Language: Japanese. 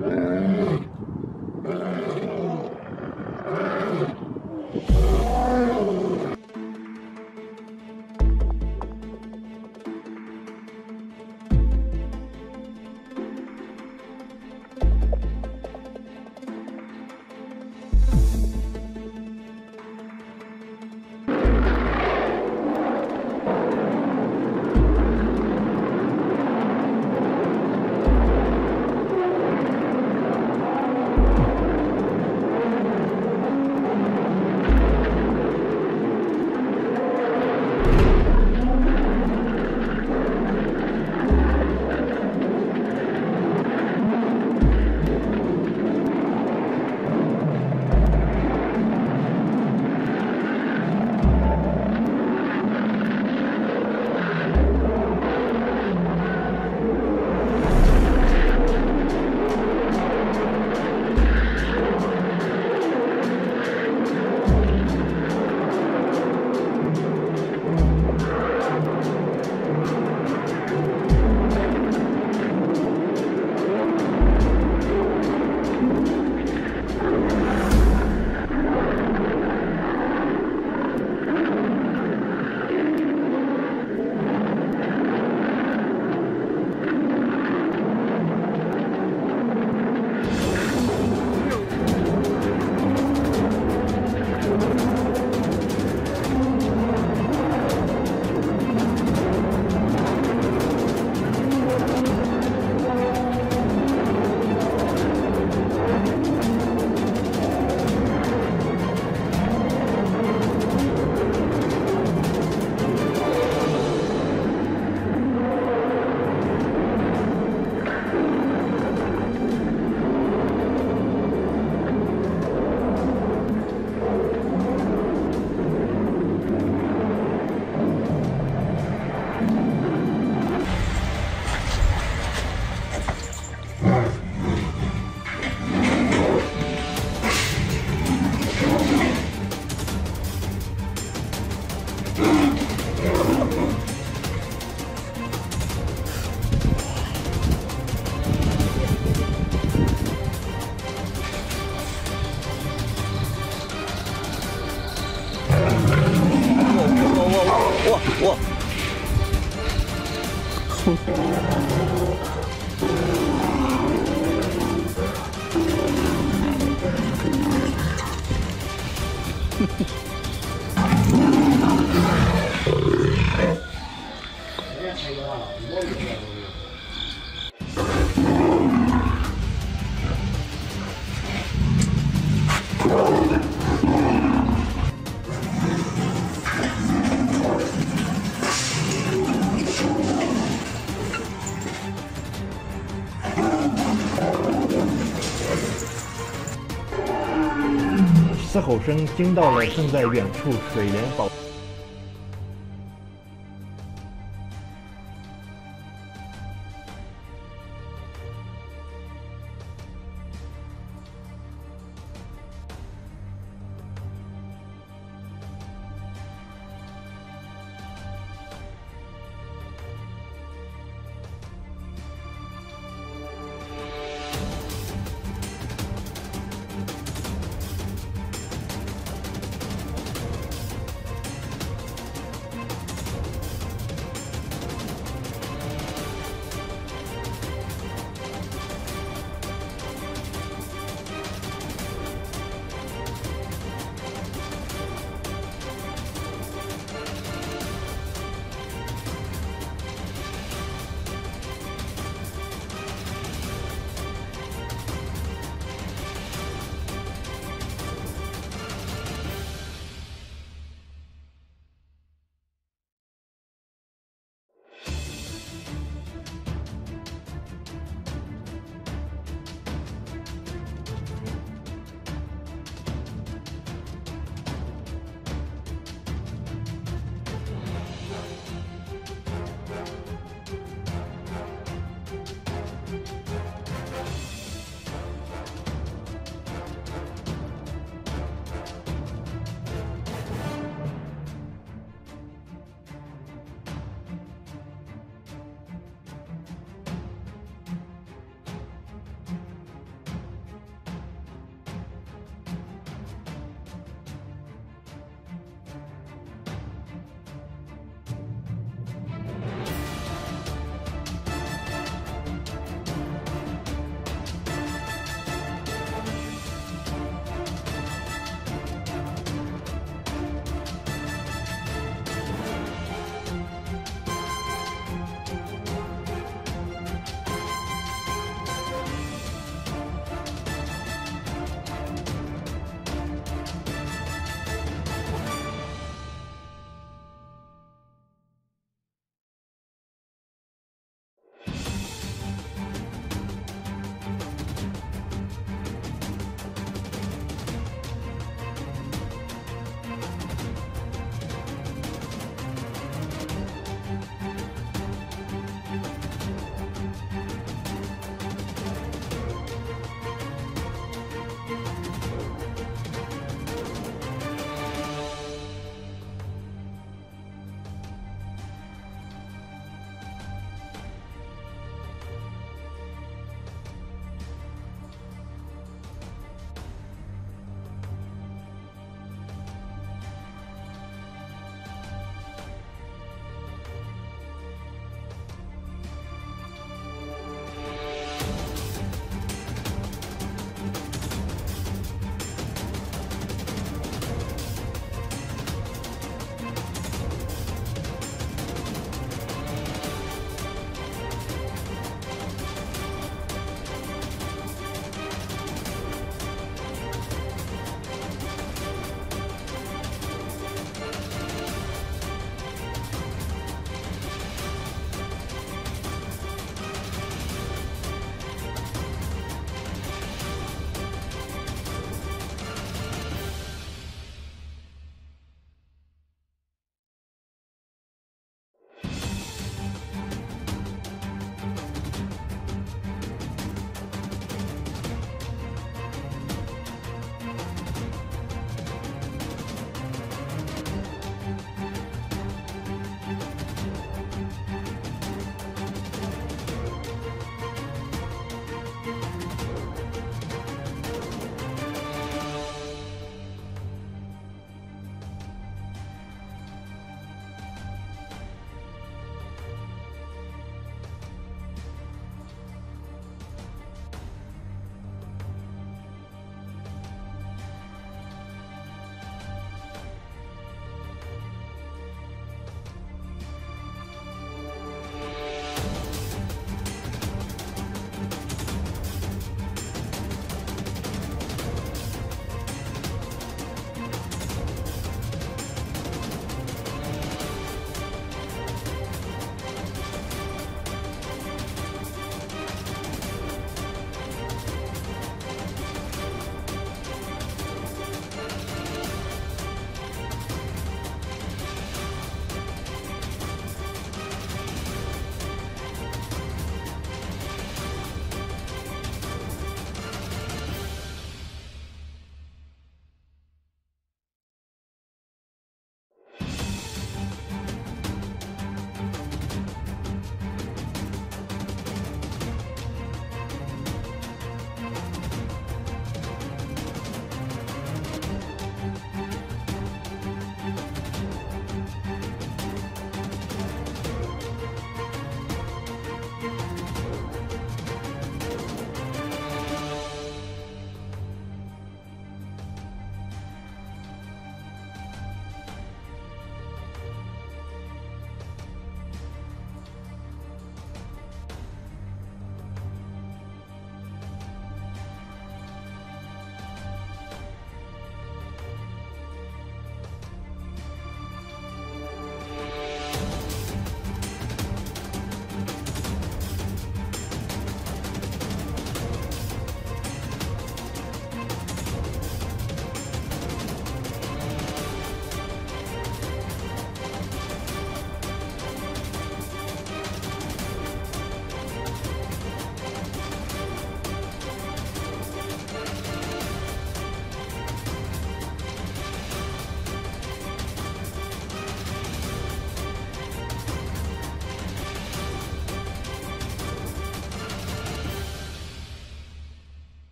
Yeah. 嘶吼声惊到了正在远处水帘堡。